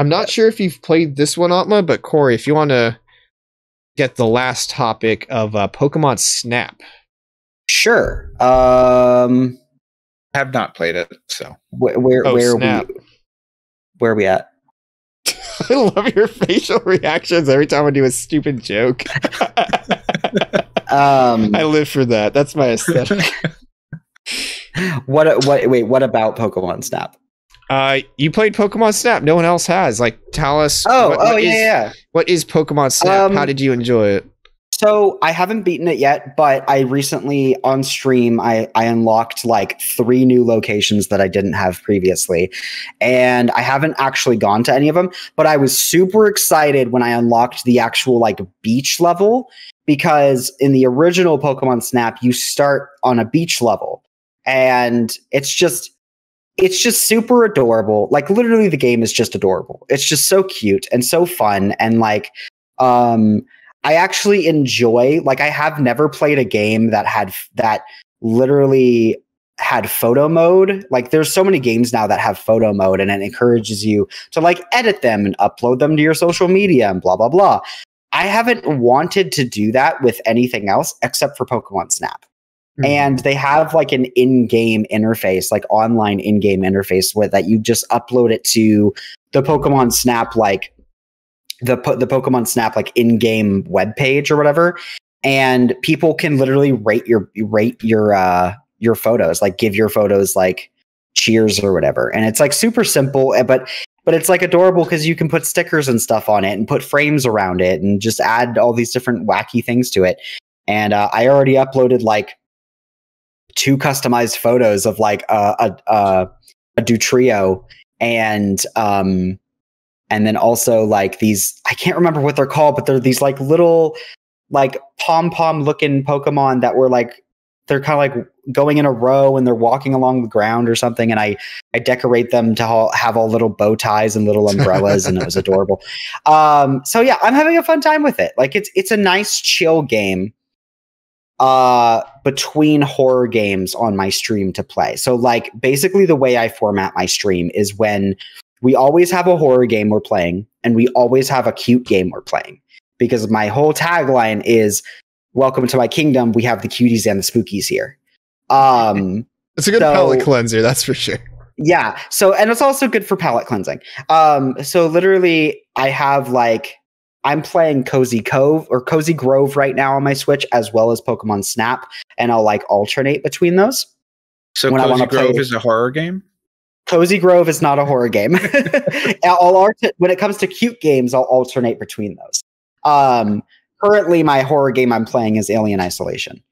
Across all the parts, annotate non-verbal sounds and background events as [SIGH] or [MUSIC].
I'm not sure if you've played this one, Atma, but Corey, if you want to get the last topic of uh, Pokemon Snap. Sure. Um, have not played it, so wh- where Oh, where snap. we where are we at? [LAUGHS] I love your facial reactions every time I do a stupid joke. [LAUGHS] Um, I live for that. That's my aesthetic. [LAUGHS] what what wait? What about Pokemon Snap? Uh, you played Pokemon Snap. No one else has. Like, tell us. Oh, what- oh what yeah, is- yeah. What is Pokemon Snap? Um, How did you enjoy it? So I haven't beaten it yet, but I recently on stream I, I unlocked like three new locations that I didn't have previously. And I haven't actually gone to any of them, but I was super excited when I unlocked the actual like beach level because in the original Pokemon Snap, you start on a beach level. And it's just it's just super adorable. Like literally the game is just adorable. It's just so cute and so fun and like um I actually enjoy like I have never played a game that had that literally had photo mode. Like there's so many games now that have photo mode and it encourages you to like edit them and upload them to your social media and blah blah blah. I haven't wanted to do that with anything else except for Pokemon Snap. And they have like an in-game interface, like online in-game interface with that you just upload it to the Pokemon Snap like the po- the Pokemon Snap like in-game web page or whatever, and people can literally rate your rate your uh your photos, like give your photos like cheers or whatever. And it's like super simple, eh, but but it's like adorable because you can put stickers and stuff on it and put frames around it and just add all these different wacky things to it. And uh, I already uploaded like two customized photos of like a a, a, a Dugtrio and um and then also like these I can't remember what they're called, but they're these like little like pom pom looking Pokemon that were like they're kind of like going in a row and they're walking along the ground or something. And I I decorate them to all, have all little bow ties and little umbrellas, and it was [LAUGHS] adorable. Um, so yeah, I'm having a fun time with it. Like it's it's a nice chill game uh between horror games on my stream to play. So like basically the way I format my stream is when we always have a horror game we're playing and we always have a cute game we're playing because my whole tagline is welcome to my kingdom we have the cuties and the spookies here. Um [LAUGHS] It's a good so- palate cleanser, that's for sure. yeah. So, and it's also good for palate cleansing. Um, so literally, I have like I'm playing Cozy Cove or Cozy Grove right now on my Switch, as well as Pokemon Snap, and I'll like alternate between those. So When I Cozy Grove play- is a horror game. Cozy Grove is not a horror game. [LAUGHS] [LAUGHS] I'll alter- when it comes to cute games, I'll alternate between those. Um, currently, my horror game I'm playing is Alien Isolation.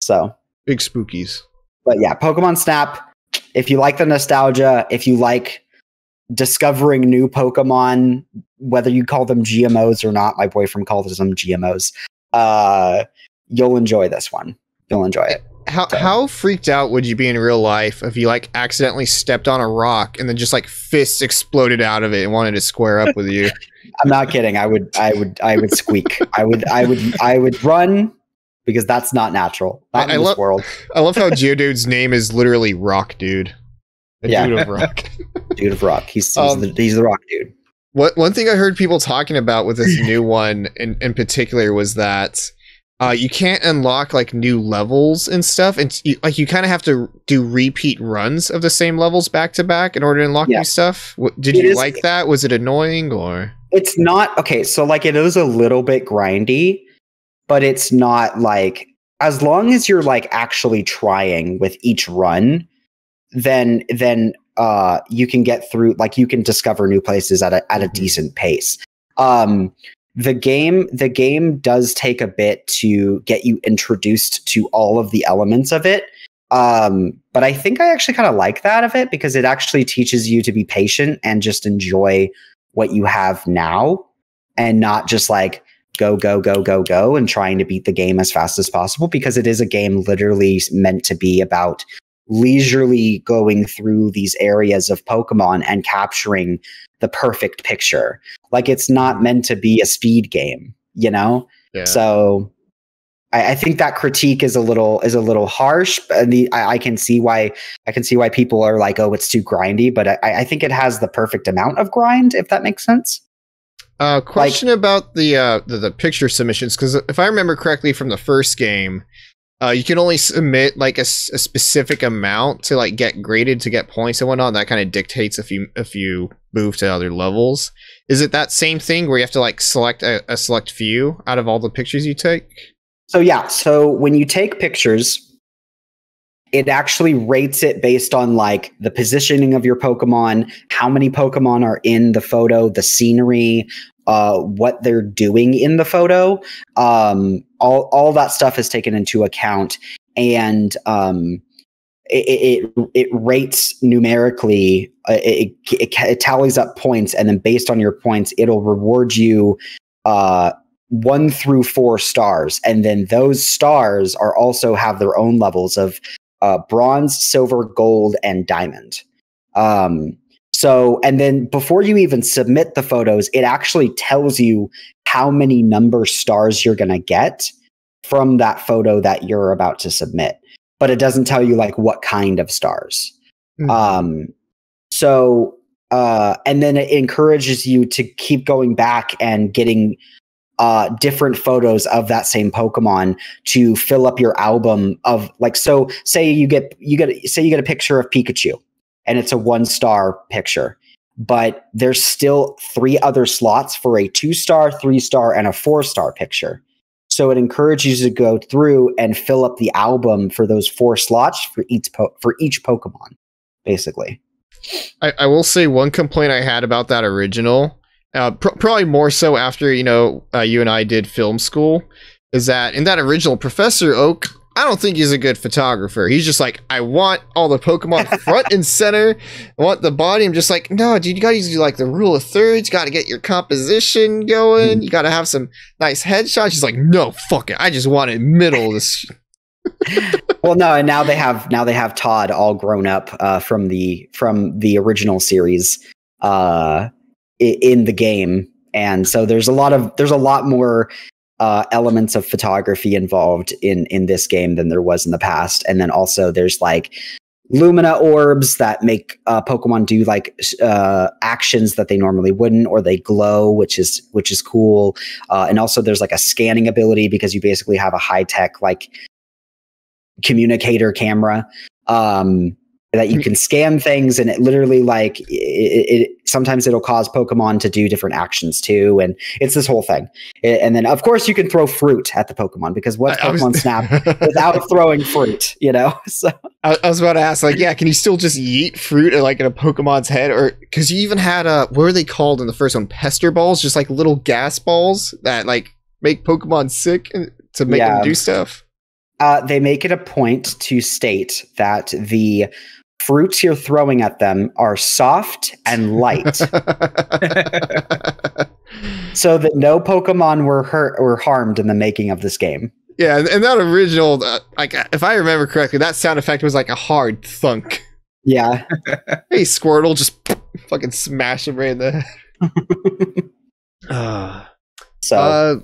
So, Big spookies. but yeah, Pokemon Snap. If you like the nostalgia, if you like discovering new Pokemon, whether you call them GMOs or not, my boyfriend calls them GMOs. Uh, you'll enjoy this one. You'll enjoy it. How So- how freaked out would you be in real life if you like accidentally stepped on a rock and then just like fists exploded out of it and wanted to square up with you? [LAUGHS] I'm not kidding. I would, I would, I would squeak. I would, I would, I would run because that's not natural. Not I- in I this love- world. I love how Geodude's name is literally Rock Dude. The Yeah. dude of rock. [LAUGHS] [LAUGHS] Dude of rock. He's, he's, Um, the, he's the rock dude. What one thing I heard people talking about with this [LAUGHS] new one in, in particular was that uh, you can't unlock like new levels and stuff, and you, like you kind of have to do repeat runs of the same levels back to back in order to unlock Yeah. new stuff. What, did It you is- like that? Was it annoying or? It's not okay. So like it is a little bit grindy, but it's not like as long as you're like actually trying with each run, then then uh you can get through like you can discover new places at a at a Mhm. decent pace. Um the game the game does take a bit to get you introduced to all of the elements of it. Um but I think I actually kind of like that of it because it actually teaches you to be patient and just enjoy what you have now and not just like go go go go go and trying to beat the game as fast as possible because it is a game literally meant to be about leisurely going through these areas of pokemon and capturing the perfect picture like it's not meant to be a speed game you know Yeah. so I, I think that critique is a little is a little harsh. And the I, I can see why I can see why people are like, oh, it's too grindy. But I, I think it has the perfect amount of grind, if that makes sense. Uh, question about the, uh, the the picture submissions because if I remember correctly from the first game, uh, you can only submit like a specific amount to like get graded to get points and whatnot. That kind of dictates if you if you move to other levels. Is it that same thing where you have to like select a, a select few out of all the pictures you take? So yeah, so when you take pictures, it actually rates it based on like the positioning of your Pokemon, how many Pokemon are in the photo, the scenery, uh, what they're doing in the photo. Um, all all that stuff is taken into account, and um, it, it it rates numerically. Uh, it, it it tallies up points, and then based on your points, it'll reward you. Uh, one through four stars and then those stars are also have their own levels of uh, bronze silver gold and diamond um, so and then before you even submit the photos it actually tells you how many number stars you're going to get from that photo that you're about to submit. But it doesn't tell you like what kind of stars. Hmm. um, so uh, and then it encourages you to keep going back and getting uh different photos of that same pokemon to fill up your album of like so say you get you get say you get a picture of pikachu and it's a one star picture. But there's still three other slots for a two star three star and a four star picture. So it encourages you to go through and fill up the album for those four slots for each po- for each pokemon basically. I, I will say one complaint I had about that original, uh, pr- probably more so after you know uh, you and I did film school, is that in that original Professor Oak, I don't think he's a good photographer. He's just like, I want all the Pokemon [LAUGHS] front and center. I want the body. I'm just like, no, dude, you gotta use like the rule of thirds. You gotta get your composition going. You gotta have some nice headshots. He's like, no, fuck it. I just want it middle of this. [LAUGHS] well no and now they have now they have todd all grown up uh, from the from the original series uh in the game and so there's a lot of there's a lot more uh elements of photography involved in in this game than there was in the past. And then also there's like lumina orbs that make uh, pokemon do like uh actions that they normally wouldn't or they glow which is which is cool. Uh and also there's like a scanning ability because you basically have a high tech like communicator camera. Um that you can scan things and it literally like it, it, sometimes it'll cause pokemon to do different actions too and it's this whole thing A- and then of course you can throw fruit at the pokemon because what's I- I was- pokemon snap [LAUGHS] without throwing fruit you know [LAUGHS] so I, I was about to ask, like, yeah, can you still just yeet fruit at, like in a Pokemon's head, or because you even had uh, what were they called in the first one? Pester balls, just like little gas balls that like make Pokemon sick to make Yeah. them do stuff. uh, they make it a point to state that the fruits you're throwing at them are soft and light [LAUGHS] [LAUGHS] so that no pokemon were hurt or harmed in the making of this game yeah, and, that original, uh, like, if I remember correctly, that sound effect was like a hard thunk. yeah [LAUGHS] Hey, Squirtle, just fucking smash him right in the head. uh, so uh,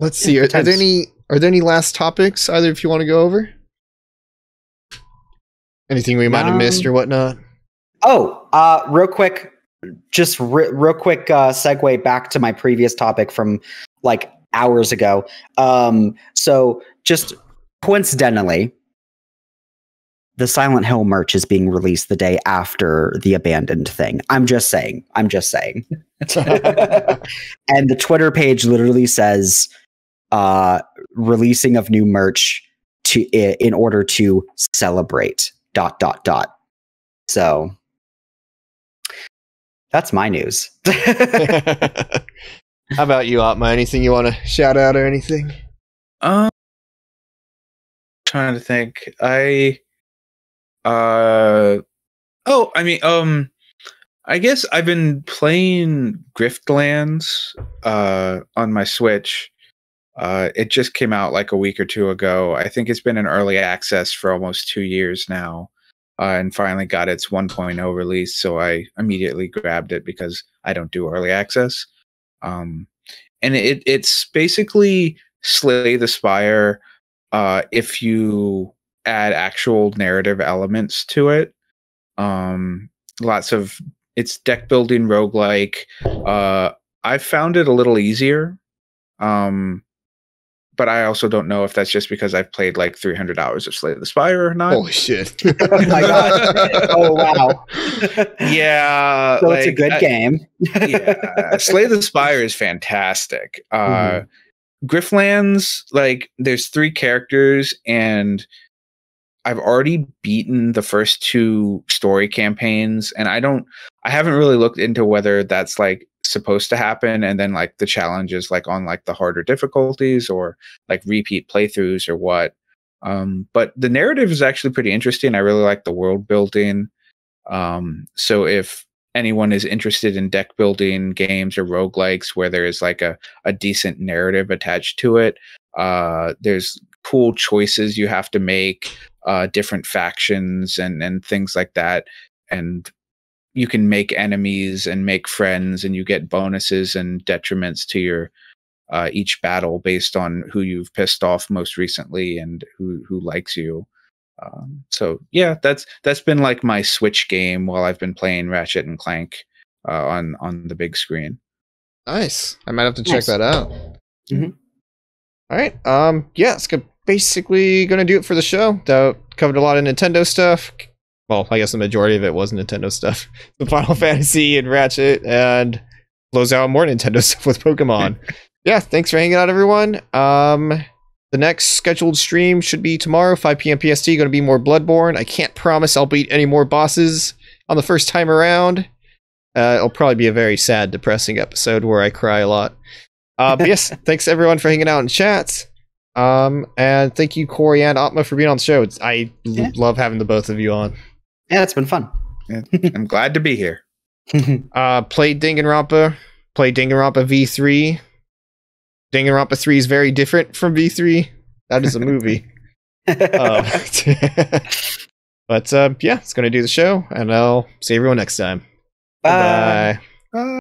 let's see. Are, are there any are there any last topics either if you want to go over? Anything we might have missed Um, or whatnot? Oh, uh, real quick, just re- real quick uh, segue back to my previous topic from like hours ago. Um, so, just coincidentally, the Silent Hill merch is being released the day after the abandoned thing. I'm just saying. I'm just saying. [LAUGHS] and the Twitter page literally says uh, releasing of new merch to in order to celebrate. Dot dot dot. So that's my news. [LAUGHS] How about you, Atma? Anything you want to shout out or anything? Um, trying to think. I, uh, oh, I mean, um, I guess I've been playing Griftlands, uh, on my Switch. Uh, it just came out like a week or two ago. I think it's been in early access for almost two years now, uh, and finally got its 1.0 release. So I immediately grabbed it because I don't do early access. Um, and it it's basically Slay the Spire uh, if you add actual narrative elements to it. Um, lots of it's deck building roguelike. Uh, I found it a little easier. Um, but I also don't know if that's just because I've played like 300 hours of Slay the Spire or not. Holy shit! [LAUGHS] [LAUGHS] oh my god! Oh wow! yeah, so it's a good I- game. [LAUGHS] yeah, Slay the Spire is fantastic. Uh, Mhm. Griftlands, like, there's three characters, and I've already beaten the first two story campaigns, and I don't, I haven't really looked into whether that's like supposed to happen, and then like the challenges, like on like the harder difficulties or like repeat playthroughs or what. Um, but the narrative is actually pretty interesting. I really like the world building. Um, so if anyone is interested in deck building games or roguelikes where there is like a, a decent narrative attached to it, uh, there's cool choices you have to make, uh, different factions and, and things like that. And you can make enemies and make friends, and you get bonuses and detriments to your uh, each battle based on who you've pissed off most recently and who who likes you. Um, so yeah, that's that's been like my Switch game while I've been playing Ratchet and Clank uh, on on the big screen. Nice. I might have to check Nice. that out. Mhm. All right. Um. Yeah. It's go- basically gonna do it for the show. Though covered a lot of Nintendo stuff. Well, I guess the majority of it was Nintendo stuff. [LAUGHS] The Final Fantasy and Ratchet, and close out more Nintendo [LAUGHS] stuff with Pokemon. [LAUGHS] yeah. Thanks for hanging out, everyone. Um. The next scheduled stream should be tomorrow, 5 p.m. PST. Going to be more Bloodborne. I can't promise I'll beat any more bosses on the first time around. Uh, it'll probably be a very sad, depressing episode where I cry a lot. Uh, but yes, thanks everyone for hanging out in chat. Um, and thank you, Corey and Atma, for being on the show. It's, I Yeah. love having the both of you on. Yeah, it's been fun. I'm glad to be here. [LAUGHS] Uh, played Danganronpa. Played Danganronpa V3. Danganronpa 3 is very different from V3. That is a movie. [LAUGHS] Um, [LAUGHS] but uh, yeah, it's going to do the show, and I'll see everyone next time. Bye. Bye.